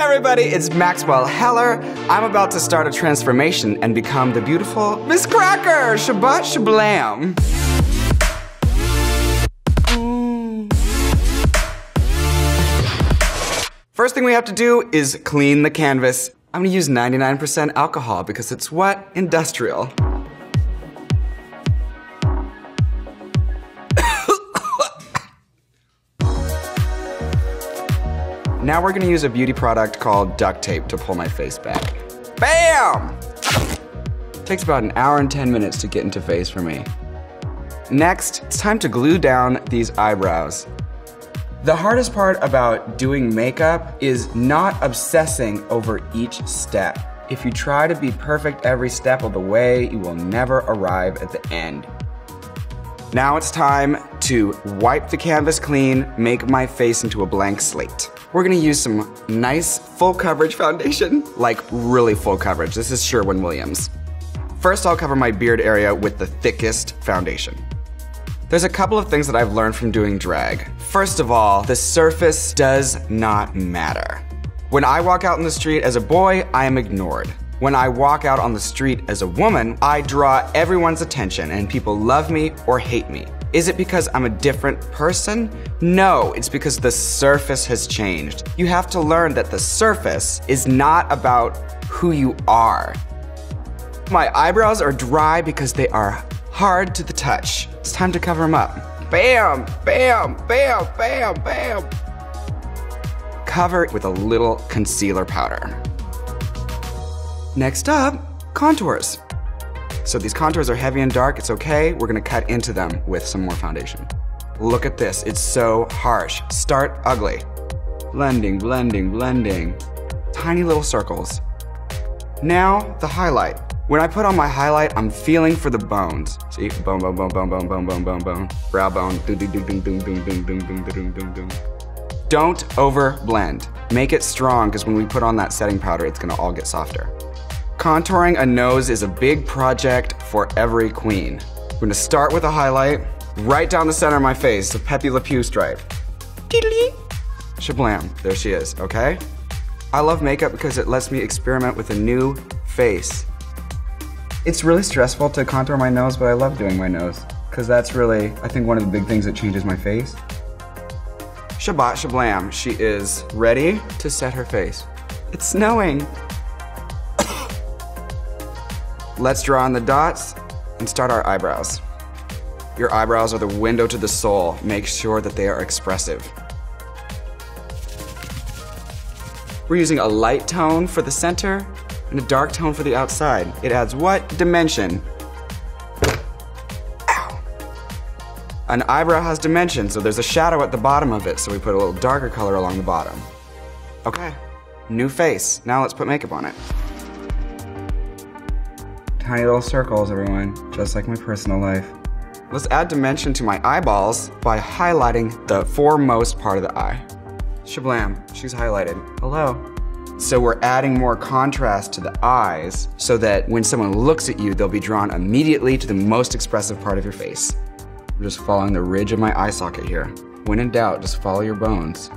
Hey everybody, it's Maxwell Heller. I'm about to start a transformation and become the beautiful Miz Cracker. Shabbat shablam. First thing we have to do is clean the canvas. I'm gonna use 99% alcohol because it's what? Industrial. Now we're gonna use a beauty product called duct tape to pull my face back. Bam! Takes about an hour and 10 minutes to get into face for me. Next, it's time to glue down these eyebrows. The hardest part about doing makeup is not obsessing over each step. If you try to be perfect every step of the way, you will never arrive at the end. Now it's time to wipe the canvas clean, make my face into a blank slate. We're gonna use some nice full coverage foundation, like really full coverage. This is Sherwin-Williams. First, I'll cover my beard area with the thickest foundation. There's a couple of things that I've learned from doing drag. First of all, the surface does not matter. When I walk out in the street as a boy, I am ignored. When I walk out on the street as a woman, I draw everyone's attention and people love me or hate me. Is it because I'm a different person? No, it's because the surface has changed. You have to learn that the surface is not about who you are. My eyebrows are dry because they are hard to the touch. It's time to cover them up. Bam, bam, bam, bam, bam. Cover it with a little concealer powder. Next up, contours. So these contours are heavy and dark, it's okay. We're gonna cut into them with some more foundation. Look at this, it's so harsh. Start ugly. Blending, blending, blending. Tiny little circles. Now, the highlight. When I put on my highlight, I'm feeling for the bones. See, bone, bone, bone, bone, bone, bone, bone, bone, bone. Brow bone. Don't over blend. Make it strong, because when we put on that setting powder, it's gonna all get softer. Contouring a nose is a big project for every queen. We're gonna start with a highlight, right down the center of my face, a Pepe Le Pew stripe. Shablam, there she is, okay? I love makeup because it lets me experiment with a new face. It's really stressful to contour my nose, but I love doing my nose. Because that's really, I think, one of the big things that changes my face. Shabbat Shablam, she is ready to set her face. It's snowing. Let's draw on the dots and start our eyebrows. Your eyebrows are the window to the soul. Make sure that they are expressive. We're using a light tone for the center and a dark tone for the outside. It adds what? Dimension. Ow. An eyebrow has dimension, so there's a shadow at the bottom of it, so we put a little darker color along the bottom. Okay, new face. Now let's put makeup on it tiny little circles, everyone, just like my personal life. Let's add dimension to my eyeballs by highlighting the foremost part of the eye. Shablam, she's highlighted. Hello. So we're adding more contrast to the eyes so that when someone looks at you, they'll be drawn immediately to the most expressive part of your face. I'm just following the ridge of my eye socket here. When in doubt, just follow your bones.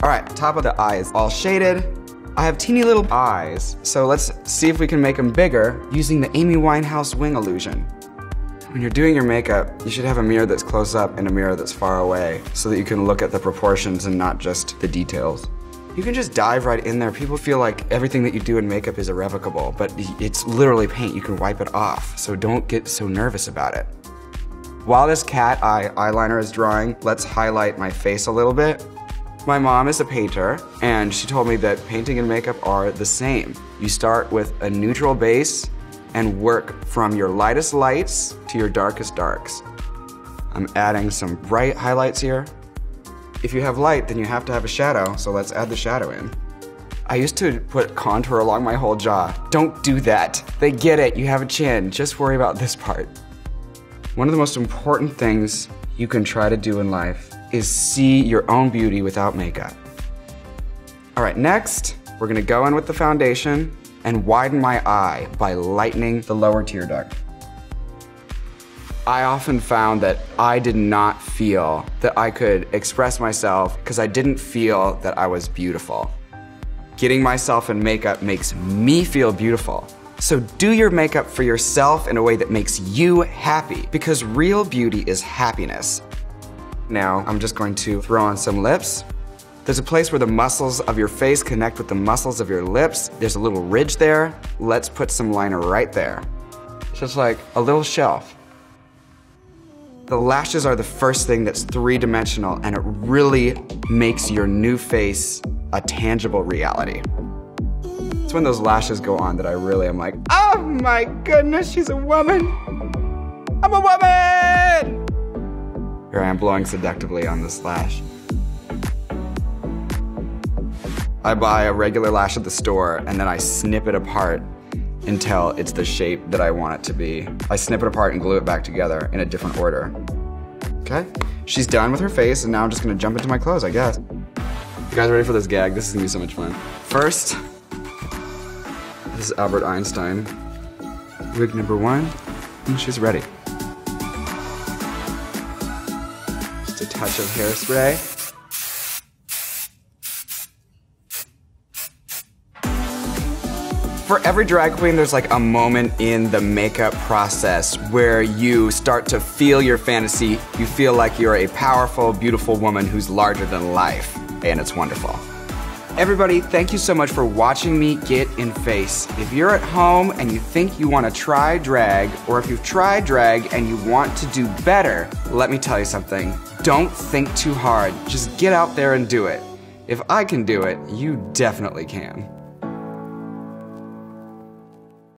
All right, top of the eye is all shaded. I have teeny little eyes, so let's see if we can make them bigger using the Amy Winehouse wing illusion. When you're doing your makeup, you should have a mirror that's close up and a mirror that's far away so that you can look at the proportions and not just the details. You can just dive right in there. People feel like everything that you do in makeup is irrevocable, but it's literally paint. You can wipe it off, so don't get so nervous about it. While this cat eye eyeliner is drying, let's highlight my face a little bit my mom is a painter, and she told me that painting and makeup are the same. You start with a neutral base and work from your lightest lights to your darkest darks. I'm adding some bright highlights here. If you have light, then you have to have a shadow, so let's add the shadow in. I used to put contour along my whole jaw. Don't do that. They get it, you have a chin. Just worry about this part. One of the most important things you can try to do in life is see your own beauty without makeup. All right, next, we're gonna go in with the foundation and widen my eye by lightening the lower tear duct. I often found that I did not feel that I could express myself because I didn't feel that I was beautiful. Getting myself in makeup makes me feel beautiful. So do your makeup for yourself in a way that makes you happy because real beauty is happiness. Now, I'm just going to throw on some lips. There's a place where the muscles of your face connect with the muscles of your lips. There's a little ridge there. Let's put some liner right there. Just like a little shelf. The lashes are the first thing that's three-dimensional and it really makes your new face a tangible reality. It's when those lashes go on that I really am like, oh my goodness, she's a woman. I'm a woman! Here I am blowing seductively on this lash. I buy a regular lash at the store and then I snip it apart until it's the shape that I want it to be. I snip it apart and glue it back together in a different order. Okay, she's done with her face and now I'm just gonna jump into my clothes, I guess. You guys ready for this gag? This is gonna be so much fun. First, this is Albert Einstein. Wig number one, and she's ready. Touch of hairspray. For every drag queen, there's like a moment in the makeup process where you start to feel your fantasy. You feel like you're a powerful, beautiful woman who's larger than life, and it's wonderful. Everybody, thank you so much for watching me get in face. If you're at home and you think you want to try drag, or if you've tried drag and you want to do better, let me tell you something. Don't think too hard. Just get out there and do it. If I can do it, you definitely can.